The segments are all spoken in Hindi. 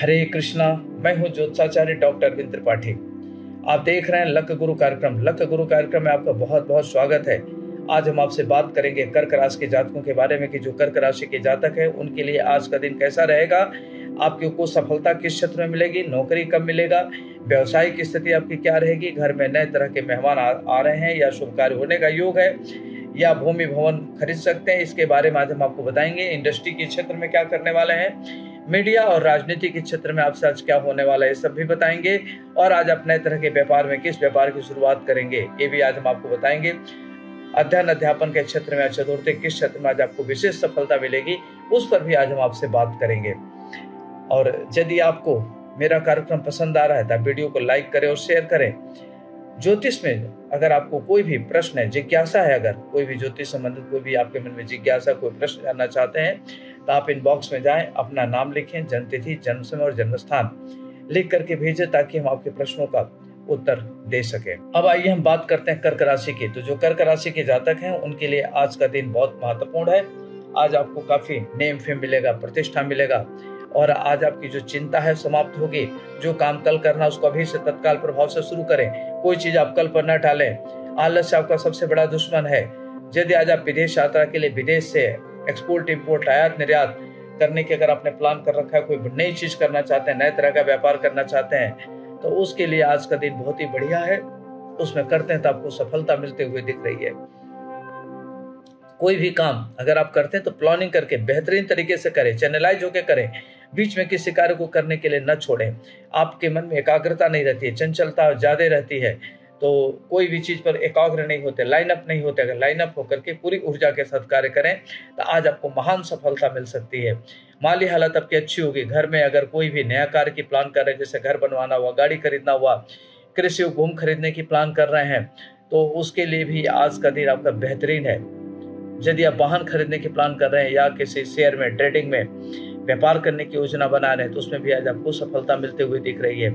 हरे कृष्णा मैं हूँ ज्योतिषाचार्य डॉक्टर विन त्रिपाठी आप देख रहे हैं लक गुरु कार्यक्रम। लक गुरु कार्यक्रम में आपका बहुत बहुत स्वागत है। आज हम आपसे बात करेंगे कर्क राशि के जातकों के बारे में कि जो कर्क राशि के जातक है उनके लिए आज का दिन कैसा रहेगा? आपकी को सफलता किस क्षेत्र में मिलेगी? नौकरी कब मिलेगा? व्यवसायिक स्थिति आपकी क्या रहेगी? घर में नए तरह के मेहमान आ, आ रहे हैं या शुभ कार्य होने का योग है या भूमि भवन खरीद सकते हैं? इसके बारे में आज हम आपको बताएँगे। इंडस्ट्री के क्षेत्र में क्या करने वाले हैं? मीडिया और राजनीति के क्षेत्र में आपसे आज क्या होने वाला है सब भी बताएँगे। और आज आप नए तरह के व्यापार में, किस व्यापार की शुरुआत करेंगे, ये भी आज हम आपको बताएँगे। अध्ययन, अध्यापन के क्षेत्र में, चतुर्थी किस क्षेत्र में आज आपको विशेष सफलता मिलेगी, उस पर भी आज हम आपसे बात करेंगे। और यदि आपको मेरा कार्यक्रम पसंद आ रहा है तो वीडियो को लाइक करें और शेयर करें। ज्योतिष में अगर आपको कोई भी प्रश्न है, जिज्ञासा है, अगर कोई भी ज्योतिष संबंधित कोई भी आपके मन में जिज्ञासा, कोई प्रश्न जानना चाहते हैं तो आप इनबॉक्स में जाएँ, अपना नाम लिखें, जन्मतिथि जन्म समय और जन्म स्थान लिख करके भेजें, ताकि हम आपके प्रश्नों का उत्तर दे सके। अब आइए हम बात करते हैं कर्क राशि की। तो जो कर्क राशि के जातक हैं, उनके लिए आज का दिन बहुत महत्वपूर्ण है। आज आपको काफ़ी नेम फेम मिलेगा, प्रतिष्ठा मिलेगा। और आज आपकी जो चिंता है समाप्त होगी, जो काम कल करना, उसको अभी से तत्काल प्रभाव से शुरू करें। कोई चीज़ आप कल पर न टालें। आलस्य आपका सबसे बड़ा दुश्मन है। यदि आज आप विदेश यात्रा के लिए विदेश से एक्सपोर्ट इम्पोर्ट आयात, निर्यात करने के अगर आपने प्लान कर रखा है, कोई नई चीज़ करना चाहते हैं, नए तरह का व्यापार करना चाहते हैं तो उसके लिए आज का दिन बहुत ही बढ़िया है। उसमें करते हैं तो आपको सफलता मिलते हुए दिख रही है। कोई भी काम अगर आप करते हैं तो प्लानिंग करके बेहतरीन तरीके से करें चैनलाइज होकर करें। बीच में किसी कार्य को करने के लिए न छोड़ें। आपके मन में एकाग्रता नहीं रहती है, चंचलता ज़्यादा रहती है। तो कोई भी चीज़ पर एकाग्र नहीं होते लाइनअप नहीं होते। अगर लाइनअप होकर के पूरी ऊर्जा के साथ कार्य करें तो आज आपको महान सफलता मिल सकती है। माली हालत आपकी अच्छी होगी। घर में अगर कोई भी नया कार्य की प्लान कर रहे हैं, जैसे घर बनवाना हुआ, गाड़ी खरीदना हुआ, कृषि उपभूम खरीदने की प्लान कर रहे हैं तो उसके लिए भी आज का दिन आपका बेहतरीन है। यदि आप वाहन खरीदने की प्लान कर रहे हैं या किसी शेयर में ट्रेडिंग में व्यापार करने की योजना बना रहे हैं तो उसमें भी आज आपको सफलता मिलते हुए दिख रही है।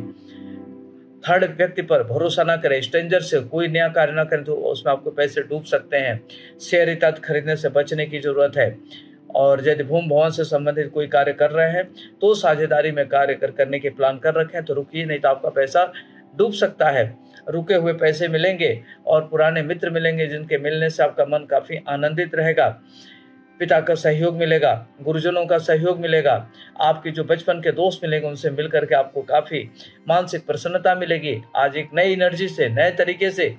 थर्ड व्यक्ति पर भरोसा ना करें, स्ट्रेंजर से कोई नया कार्य ना करें तो उसमें आपको पैसे डूब सकते हैं। शेयर इत्यादि खरीदने से बचने की ज़रूरत है। और यदि भूमि भवन से संबंधित कोई कार्य कर रहे हैं तो साझेदारी में कार्य कर, करने के प्लान कर रखे हैं तो रुकिए, नहीं तो आपका पैसा डूब सकता है। रुके हुए पैसे मिलेंगे और पुराने मित्र मिलेंगे, जिनके मिलने से आपका मन काफ़ी आनंदित रहेगा। पिता का सहयोग मिलेगा, गुरुजनों का सहयोग मिलेगा, आपके जो बचपन के दोस्त मिलेंगे, उनसे मिलकर के आपको काफ़ी मानसिक प्रसन्नता मिलेगी। आज एक नई एनर्जी से, नए तरीके से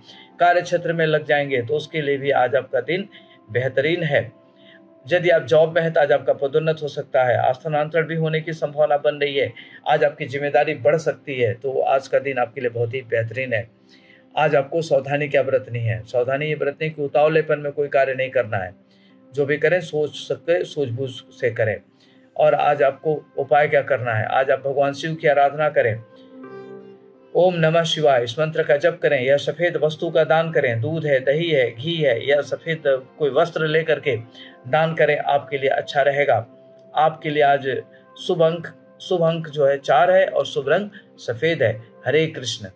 कार्य क्षेत्र में लग जाएँगे तो उसके लिए भी आज आपका दिन बेहतरीन है। यदि आप जॉब में है तो आज आपका पदोन्नत हो सकता है स्थानांतरण भी होने की संभावना बन रही है, आज आपकी ज़िम्मेदारी बढ़ सकती है तो आज का दिन आपके लिए बहुत ही बेहतरीन है। आज आपको सावधानी क्या बरतनी है, सावधानी ये बरतनी की उतावलेपन में कोई कार्य नहीं करना है। जो भी करें, सोच सकते, सूझबूझ से करें। और आज आपको उपाय क्या करना है? आज आप भगवान शिव की आराधना करें। ओम नमः शिवाय, इस मंत्र का जप करें, या सफ़ेद वस्तु का दान करें। दूध है, दही है, घी है, या सफ़ेद कोई वस्त्र लेकर के दान करें, आपके लिए अच्छा रहेगा। आपके लिए आज शुभ अंक शुभ अंक जो है चार है और शुभ रंग सफ़ेद है। हरे कृष्ण।